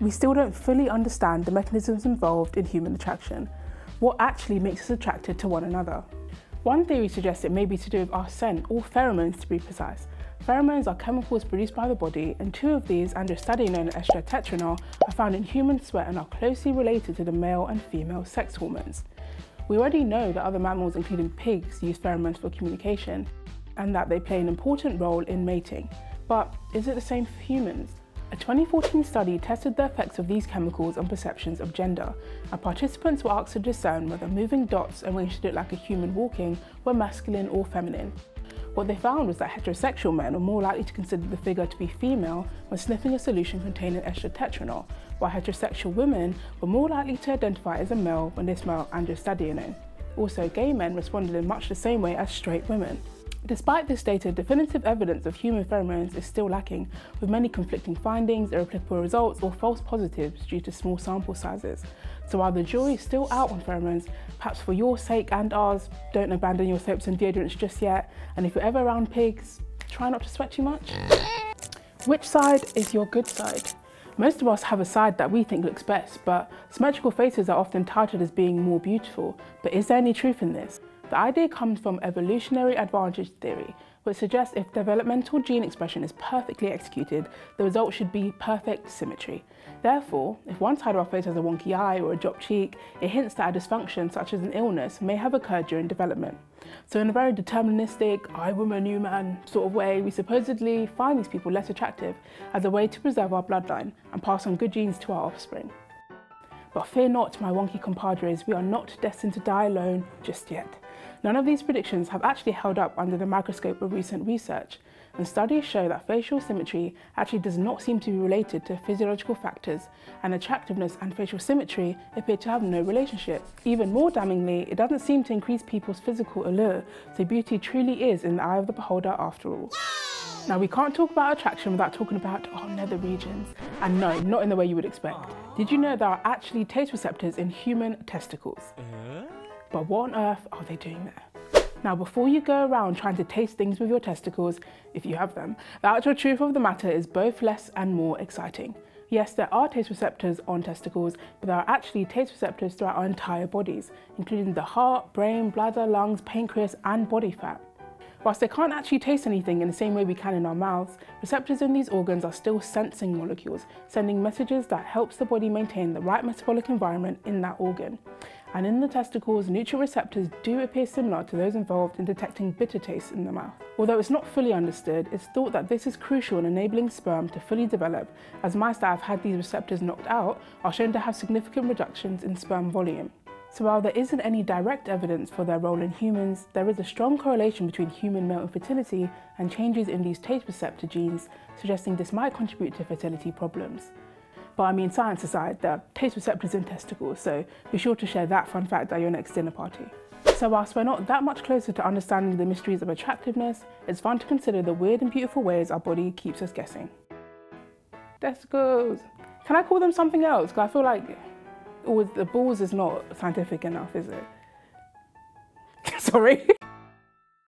we still don't fully understand the mechanisms involved in human attraction. What actually makes us attracted to one another? One theory suggests it may be to do with our scent, or pheromones to be precise. Pheromones are chemicals produced by the body, and two of these, androstenedione and estratetraenol, are found in human sweat and are closely related to the male and female sex hormones. We already know that other mammals, including pigs, use pheromones for communication, and that they play an important role in mating. But is it the same for humans? A 2014 study tested the effects of these chemicals on perceptions of gender, and participants were asked to discern whether moving dots arranged to look like a human walking were masculine or feminine. What they found was that heterosexual men were more likely to consider the figure to be female when sniffing a solution containing estratetraenol, while heterosexual women were more likely to identify as a male when they smell androstenedione. Also, gay men responded in much the same way as straight women. Despite this data, definitive evidence of human pheromones is still lacking, with many conflicting findings, irreplicable results, or false positives due to small sample sizes. So while the jury is still out on pheromones, perhaps for your sake and ours, don't abandon your soaps and deodorants just yet. And if you're ever around pigs, try not to sweat too much. Which side is your good side? Most of us have a side that we think looks best, but symmetrical faces are often touted as being more beautiful. But is there any truth in this? The idea comes from evolutionary advantage theory, which suggests if developmental gene expression is perfectly executed, the result should be perfect symmetry. Therefore, if one side of our face has a wonky eye or a dropped cheek, it hints that a dysfunction such as an illness may have occurred during development. So in a very deterministic, I woman, you man sort of way, we supposedly find these people less attractive as a way to preserve our bloodline and pass on good genes to our offspring. But fear not, my wonky compadres, we are not destined to die alone just yet. None of these predictions have actually held up under the microscope of recent research, and studies show that facial symmetry actually does not seem to be related to physiological factors, and attractiveness and facial symmetry appear to have no relationship. Even more damningly, it doesn't seem to increase people's physical allure, so beauty truly is in the eye of the beholder after all. Now, we can't talk about attraction without talking about our nether regions. And no, not in the way you would expect. Did you know there are actually taste receptors in human testicles? Uh? But what on earth are they doing there? Now, before you go around trying to taste things with your testicles, if you have them, the actual truth of the matter is both less and more exciting. Yes, there are taste receptors on testicles, but there are actually taste receptors throughout our entire bodies, including the heart, brain, bladder, lungs, pancreas, and body fat. Whilst they can't actually taste anything in the same way we can in our mouths, receptors in these organs are still sensing molecules, sending messages that helps the body maintain the right metabolic environment in that organ. And in the testicles, nutrient receptors do appear similar to those involved in detecting bitter taste in the mouth. Although it's not fully understood, it's thought that this is crucial in enabling sperm to fully develop, as mice that have had these receptors knocked out are shown to have significant reductions in sperm volume. So while there isn't any direct evidence for their role in humans, there is a strong correlation between human male infertility and changes in these taste receptor genes, suggesting this might contribute to fertility problems. But I mean, science aside, are taste receptors in testicles, so be sure to share that fun fact at your next dinner party. So whilst we're not that much closer to understanding the mysteries of attractiveness, it's fun to consider the weird and beautiful ways our body keeps us guessing. Testicles! Can I call them something else? Because I feel like the balls is not scientific enough, is it? Sorry.